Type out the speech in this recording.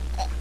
Oh.